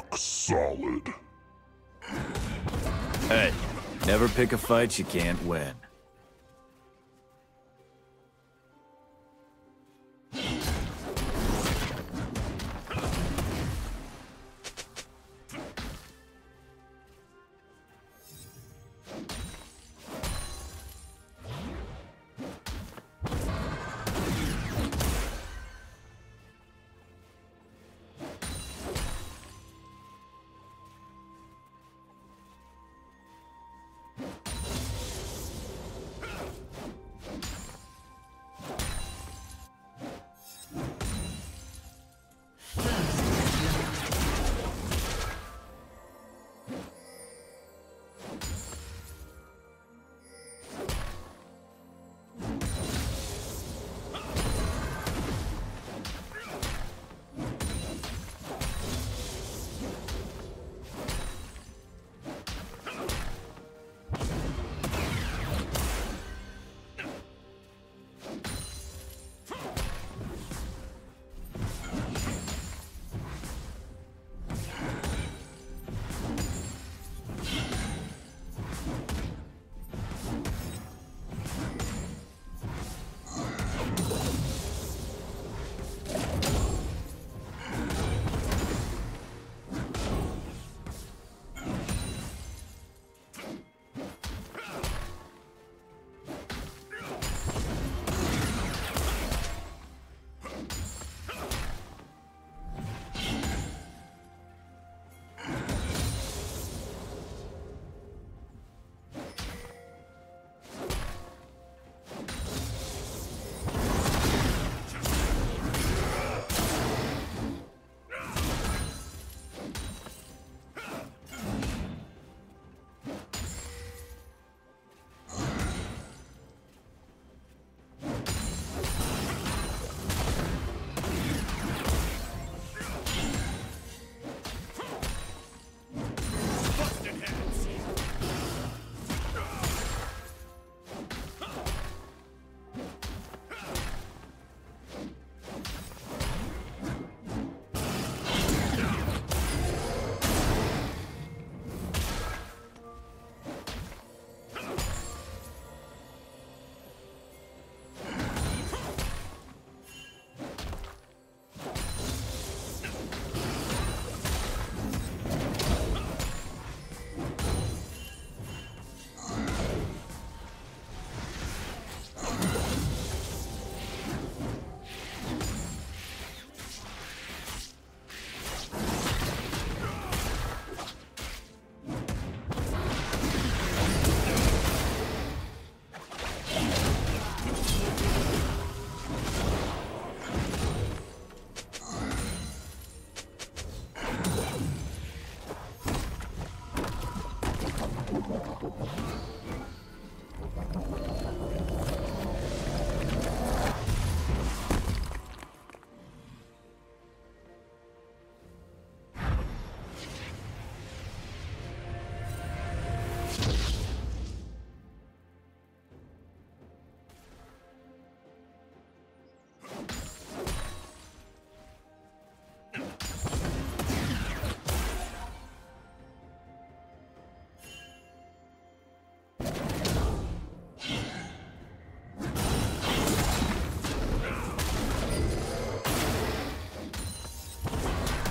rock solid. Hey, never pick a fight you can't win.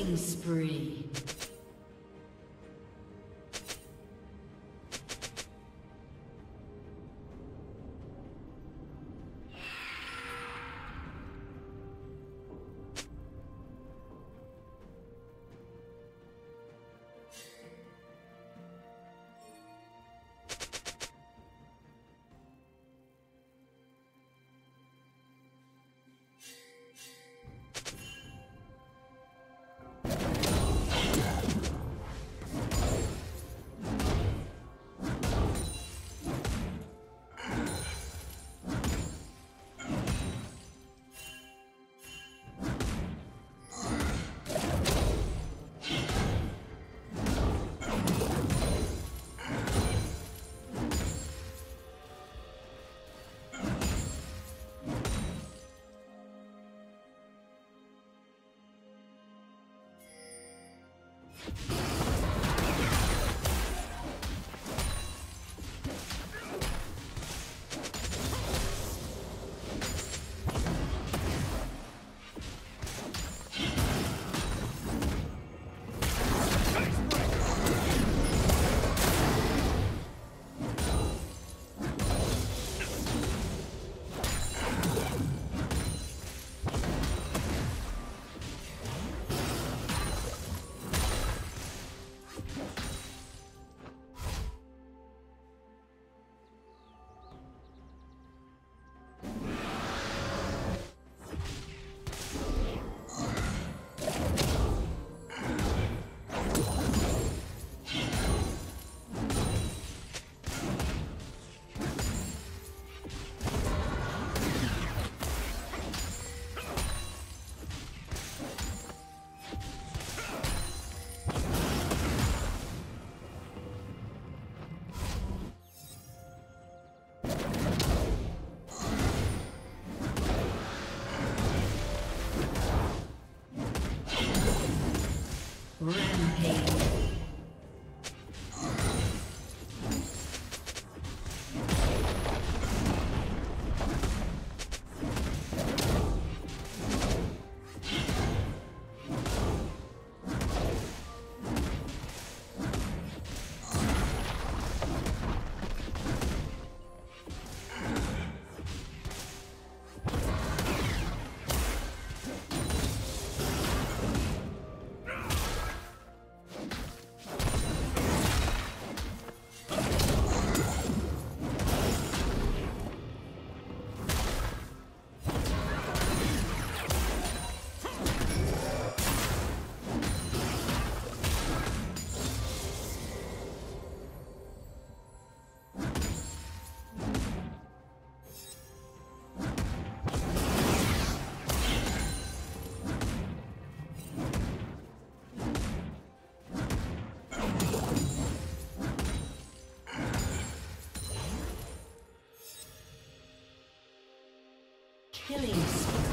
Killing spree. you Killing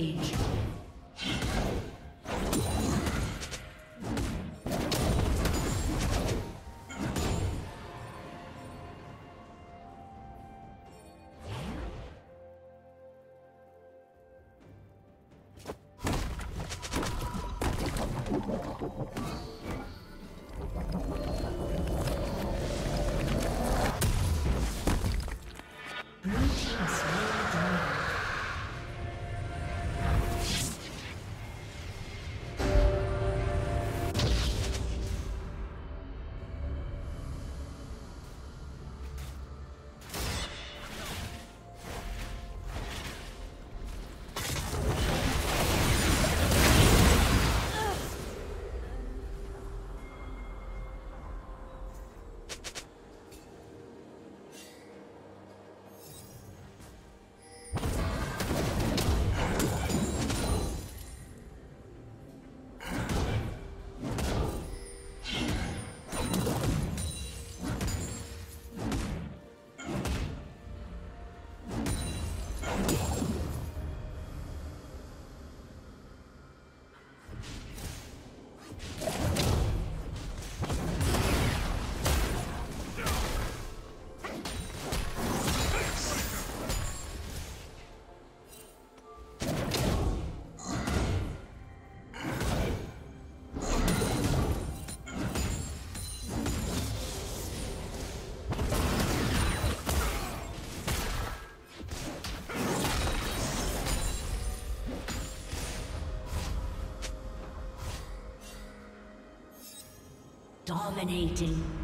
Rampage. Dominating.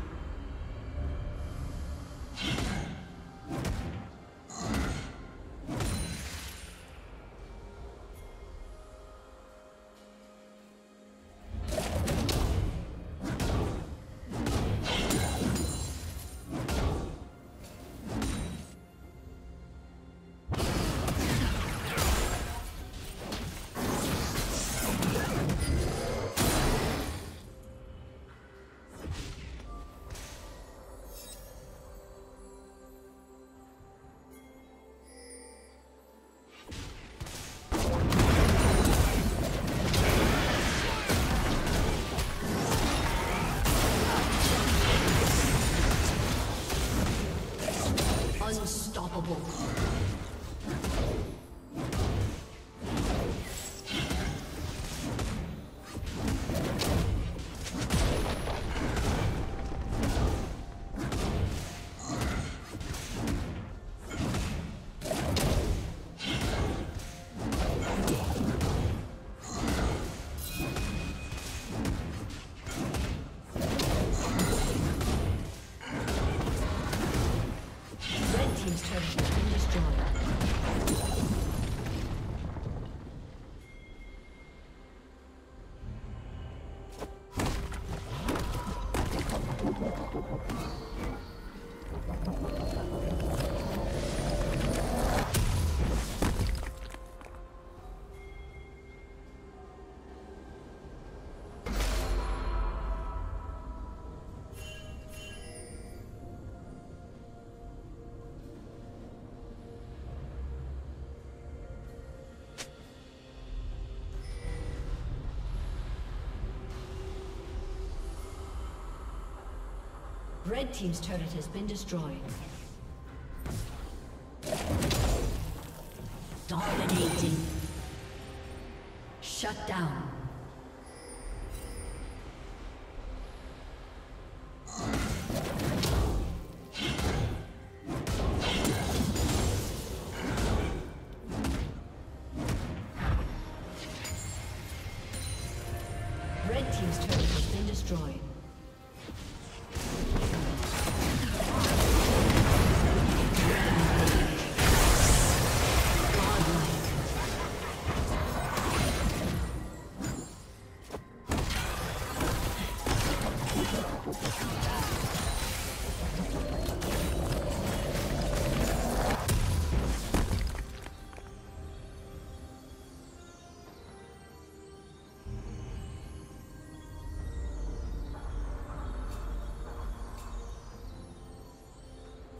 Red Team's turret has been destroyed. Dominating. Shut down.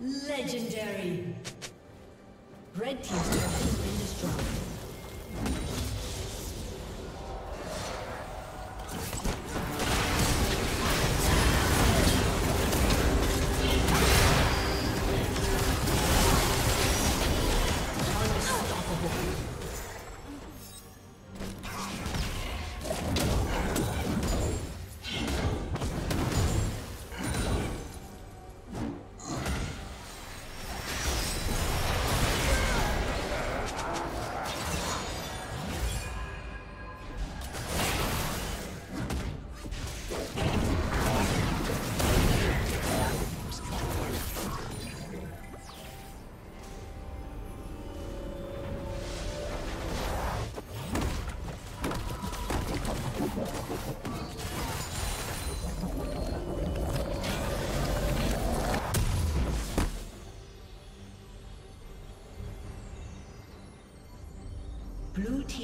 Legendary. Red Team's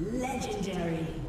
Legendary.